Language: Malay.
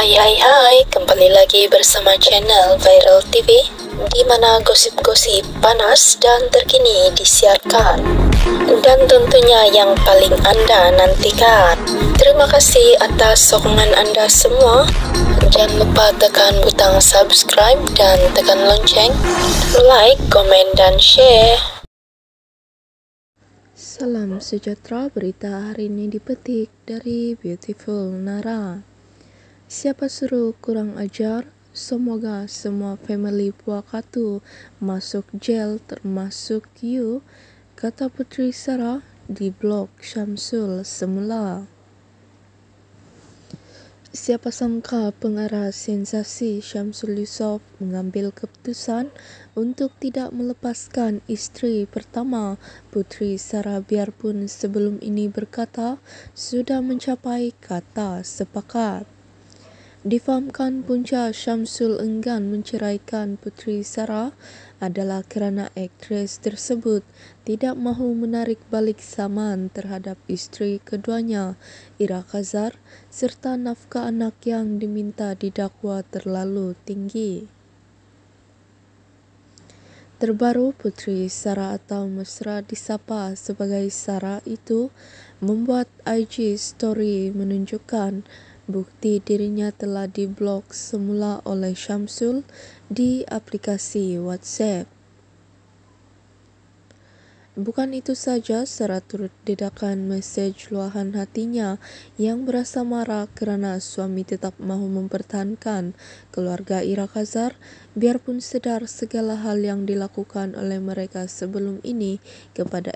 Hai hai hai, kembali lagi bersama channel Viral TV di mana gosip-gosip panas dan terkini disiarkan dan tentunya yang paling anda nantikan. Terima kasih atas sokongan anda semua. Jangan lupa tekan butang subscribe dan tekan lonceng, like, komen dan share. Salam sejahtera berita hari ini dipetik dari Beautiful Nara. Siapa suruh kurang ajar? Semoga semua family buah katu masuk jail termasuk you, kata Putri Sarah di blog Syamsul semula. Siapa sangka pengarah sensasi Syamsul Yusof mengambil keputusan untuk tidak melepaskan isteri pertama Putri Sarah biarpun sebelum ini berkata sudah mencapai kata sepakat. Difahamkan punca Syamsul enggan menceraikan Putri Sarah adalah kerana aktris tersebut tidak mahu menarik balik saman terhadap isteri keduanya, Ira Khazar, serta nafkah anak yang diminta didakwa terlalu tinggi. Terbaru Putri Sarah atau mesra disapa sebagai Sarah itu membuat IG story menunjukkan bukti dirinya telah diblok semula oleh Syamsul di aplikasi WhatsApp. Bukan itu saja, Sarah turut dedakan mesej luahan hatinya yang berasa marah kerana suami tetap mahu mempertahankan keluarga Ira Khazar biarpun sedar segala hal yang dilakukan oleh mereka sebelum ini kepada